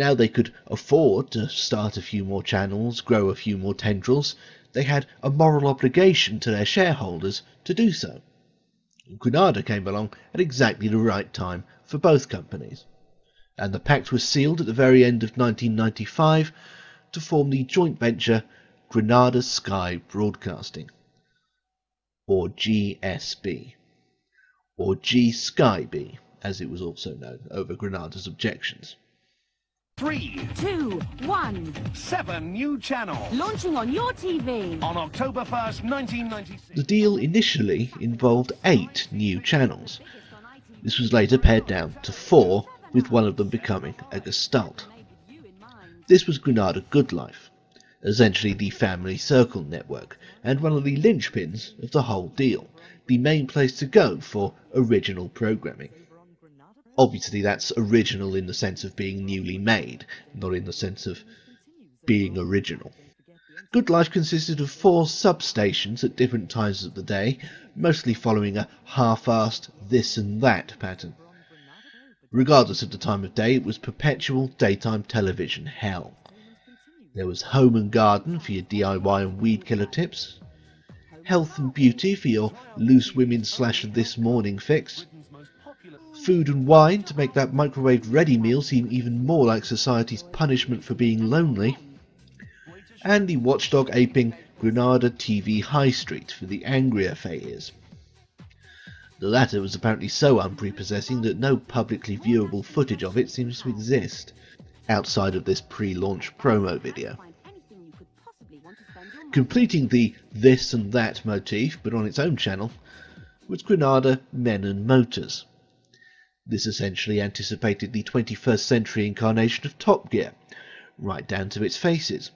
Now they could afford to start a few more channels, grow a few more tendrils. They had a moral obligation to their shareholders to do so. Granada came along at exactly the right time for both companies, and the pact was sealed at the very end of 1995 to form the joint venture Granada Sky Broadcasting, or GSB, or G Sky B, as it was also known over Granada's objections. Three, two, one. seven new channels. Launching on your TV. On October 1st, 1996. The deal initially involved eight new channels. This was later pared down to four, with one of them becoming a gestalt. This was Granada Good Life, essentially the family circle network, and one of the linchpins of the whole deal, the main place to go for original programming. Obviously, that's original in the sense of being newly made, not in the sense of being original. Good Life consisted of four substations at different times of the day, mostly following a half-assed this and that pattern. Regardless of the time of day, it was perpetual daytime television hell. There was Home and Garden for your DIY and weed killer tips, Health and Beauty for your loose women slash this morning fix, food and wine to make that microwave ready meal seem even more like society's punishment for being lonely, and the watchdog aping Granada TV High Street for the angrier fays. The latter was apparently so unprepossessing that no publicly viewable footage of it seems to exist, outside of this pre-launch promo video. Completing the this and that motif, but on its own channel, was Granada Men and Motors. This essentially anticipated the 21st century incarnation of Top Gear, right down to its faces.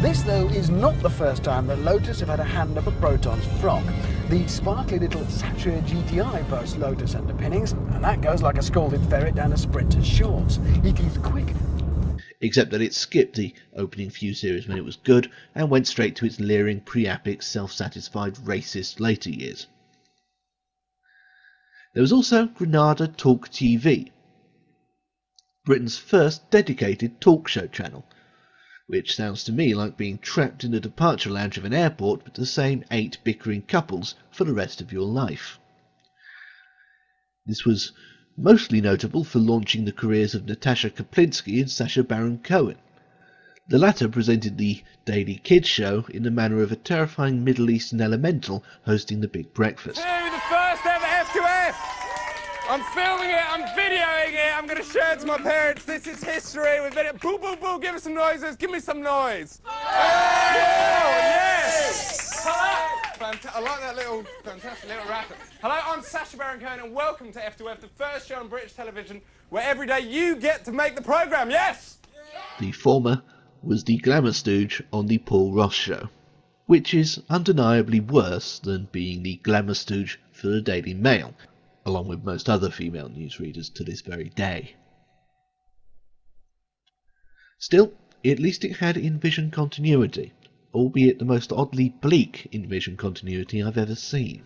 This, though, is not the first time that Lotus have had a hand up a Proton's frock. The sparkly little Satria GTI boasts Lotus underpinnings, and that goes like a scalded ferret down a sprinter's shorts. It is quick. Except that it skipped the opening few series when it was good and went straight to its leering, pre-epic, self-satisfied, racist later years. There was also Granada Talk TV, Britain's first dedicated talk show channel, which sounds to me like being trapped in the departure lounge of an airport with the same eight bickering couples for the rest of your life. This was mostly notable for launching the careers of Natasha Kaplinsky and Sacha Baron Cohen. The latter presented the Daily Kids show in the manner of a terrifying Middle Eastern elemental hosting the Big Breakfast. Hey, the first ever F2F! I'm filming it, I'm videoing it, I'm gonna share it to my parents. This is history. We've been boo boo boo, give us some noises, give me some noise. Oh, yes! Hello! I like that little fantastic little rapper. Hello, I'm Sacha Baron Cohen and welcome to F2F, the first show on British television where every day you get to make the programme, yes! The former was the Glamour Stooge on the Paul Ross show, which is undeniably worse than being the Glamour Stooge for the Daily Mail, along with most other female newsreaders to this very day. Still, at least it had in-vision continuity, albeit the most oddly bleak in-vision continuity I've ever seen.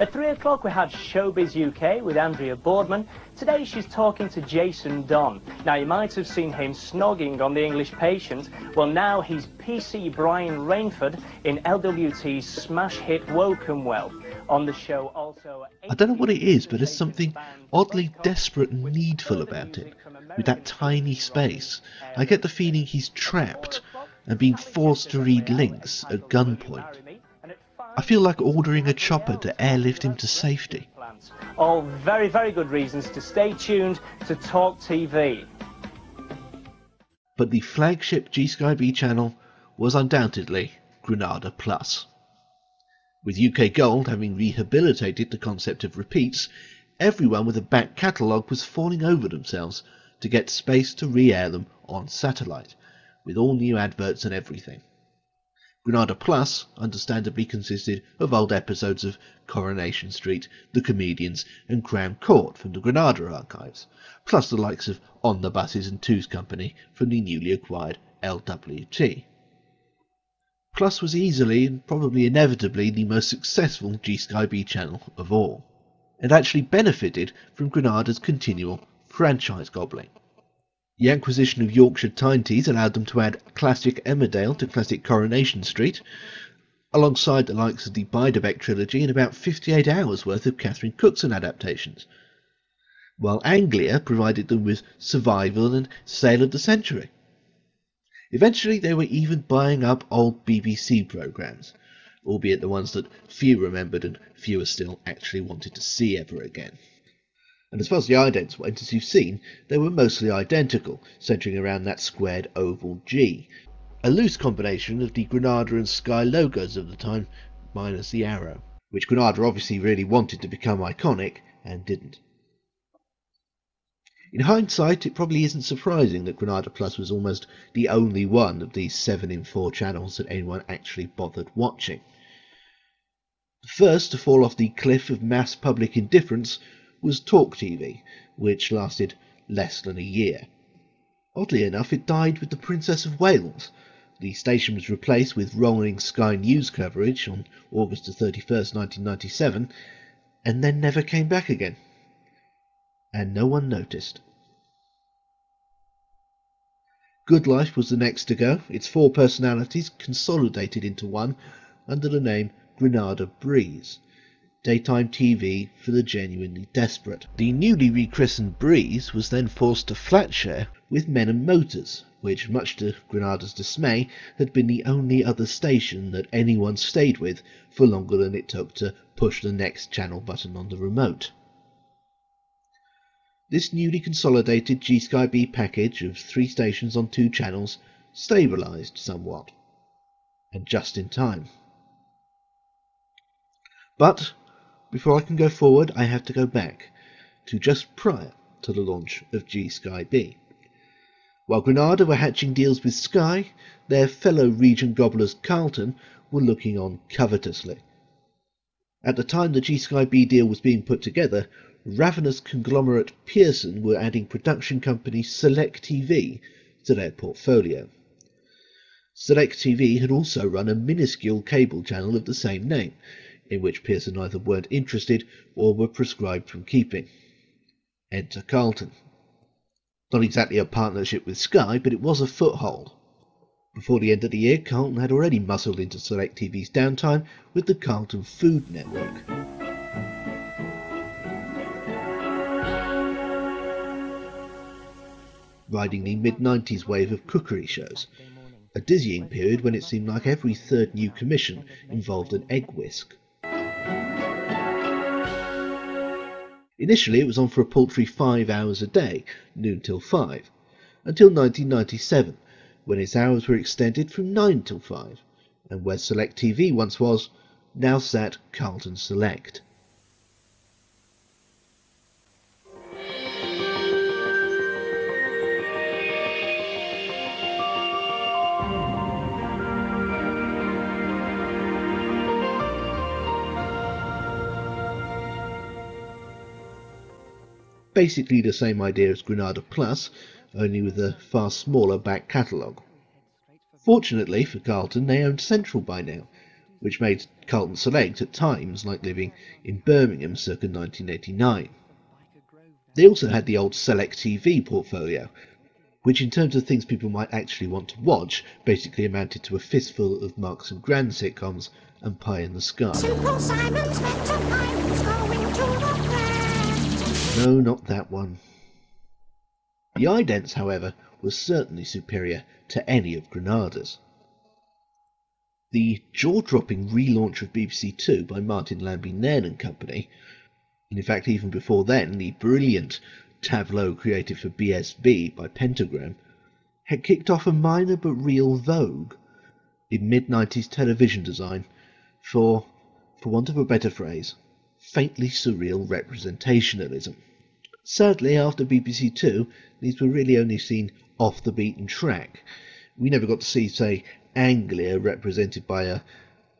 At 3 o'clock we had Showbiz UK with Andrea Boardman. Today she's talking to Jason Done. Now you might have seen him snogging on The English Patient. Well now he's PC Brian Rainford in LWT's smash hit Wokenwell. On the show also... I don't know what it is, but there's something oddly desperate and needful about it. With that tiny space, I get the feeling he's trapped and being forced to read links at gunpoint. I feel like ordering a chopper to airlift him to safety. All very, very good reasons to stay tuned to Talk TV. But the flagship G Sky B channel was undoubtedly Granada Plus. With UK Gold having rehabilitated the concept of repeats, everyone with a back catalogue was falling over themselves to get space to re-air them on satellite, with all new adverts and everything. Granada Plus understandably consisted of old episodes of Coronation Street, The Comedians, and Crown Court from the Granada archives, plus the likes of On the Buses and Two's Company from the newly acquired LWT. Plus was easily and probably inevitably the most successful G Sky B channel of all, and actually benefited from Granada's continual franchise gobbling. The acquisition of Yorkshire Tyne-Tees allowed them to add classic Emmerdale to classic Coronation Street, alongside the likes of the Beiderbecke trilogy and about 58 hours worth of Catherine Cookson adaptations, while Anglia provided them with Survival and Sale of the Century. Eventually, they were even buying up old BBC programmes, albeit the ones that few remembered and fewer still actually wanted to see ever again. And as far as the idents went, as you've seen, they were mostly identical, centering around that squared oval G, a loose combination of the Granada and Sky logos of the time, minus the arrow, which Granada obviously really wanted to become iconic and didn't. In hindsight, it probably isn't surprising that Granada Plus was almost the only one of these 7 in 4 channels that anyone actually bothered watching. The first to fall off the cliff of mass public indifference was Talk TV, which lasted less than a year. Oddly enough, it died with the Princess of Wales. The station was replaced with rolling Sky News coverage on August 31st, 1997, and then never came back again and no one noticed. Good Life was the next to go, its four personalities consolidated into one under the name Granada Breeze. Daytime TV for the genuinely desperate. The newly rechristened Breeze was then forced to flat share with Men and Motors, which, much to Granada's dismay, had been the only other station that anyone stayed with for longer than it took to push the next channel button on the remote. This newly consolidated G-Sky B package of three stations on two channels stabilised somewhat, and just in time. But before I can go forward, I have to go back to just prior to the launch of G-Sky B. While Granada were hatching deals with Sky, their fellow region gobblers Carlton were looking on covetously. At the time the G-Sky B deal was being put together, ravenous conglomerate Pearson were adding production company SelecTV to their portfolio. SelecTV had also run a minuscule cable channel of the same name, in which Pearson either weren't interested or were prescribed from keeping. Enter Carlton. Not exactly a partnership with Sky, but it was a foothold. Before the end of the year, Carlton had already muscled into SelecTV's downtime with the Carlton Food Network. Riding the mid 90s wave of cookery shows, a dizzying period when it seemed like every third new commission involved an egg whisk. Initially, it was on for a paltry five hours a day, noon till five, until 1997, when its hours were extended from nine till five, and where SelecTV once was, now sat Carlton Select. Basically the same idea as Granada Plus, only with a far smaller back catalogue. Fortunately for Carlton, they owned Central by now, which made Carlton Select at times like living in Birmingham circa 1989. They also had the old SelecTV portfolio, which in terms of things people might actually want to watch, basically amounted to a fistful of Marks and Gran sitcoms and Pie in the Sky. No, not that one. The idents, however, was certainly superior to any of Granada's. The jaw-dropping relaunch of BBC Two by Martin Lambie Nairn and Company, and in fact even before then the brilliant tableau created for BSB by Pentagram, had kicked off a minor but real vogue in mid-90s television design for, for want of a better phrase, faintly surreal representationalism. Sadly, after BBC Two, these were really only seen off the beaten track. We never got to see, say, Anglia represented by a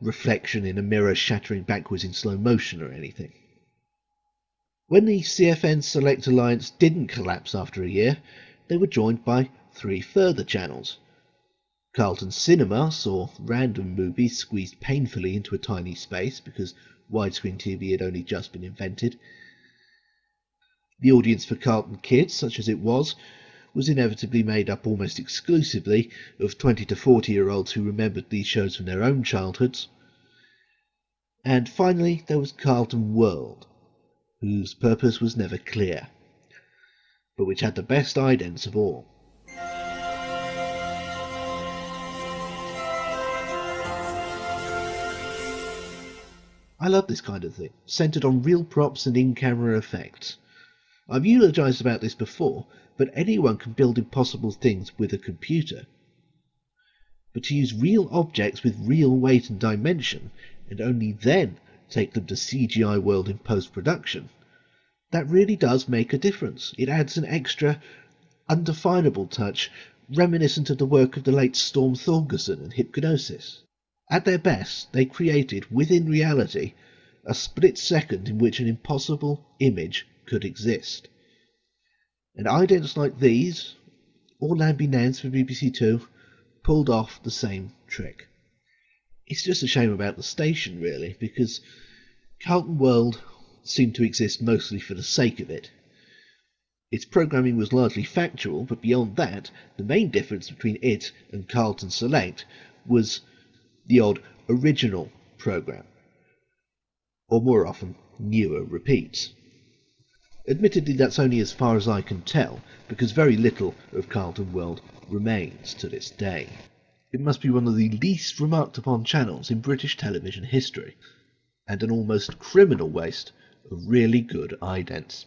reflection in a mirror shattering backwards in slow motion or anything. When the CFN Select Alliance didn't collapse after a year, they were joined by three further channels. Carlton Cinema saw random movies squeezed painfully into a tiny space because widescreen TV had only just been invented. The audience for Carlton Kids, such as it was, was inevitably made up almost exclusively of 20 to 40 year olds who remembered these shows from their own childhoods. And finally, there was Carlton World, whose purpose was never clear, but which had the best idents of all. I love this kind of thing, centered on real props and in camera effects. I've eulogized about this before, but anyone can build impossible things with a computer. But to use real objects with real weight and dimension, and only then take them to CGI world in post production, that really does make a difference. It adds an extra, undefinable touch reminiscent of the work of the late Storm Thorgerson and Hipgnosis. At their best, they created, within reality, a split second in which an impossible image could exist. And idents like these, or Lambie Nairn's for BBC Two, pulled off the same trick. It's just a shame about the station, really, because Carlton World seemed to exist mostly for the sake of it. Its programming was largely factual, but beyond that, the main difference between it and Carlton Select was the old original program, or more often, newer repeats. Admittedly, that's only as far as I can tell, because very little of Carlton World remains to this day. It must be one of the least remarked upon channels in British television history, and an almost criminal waste of really good idents.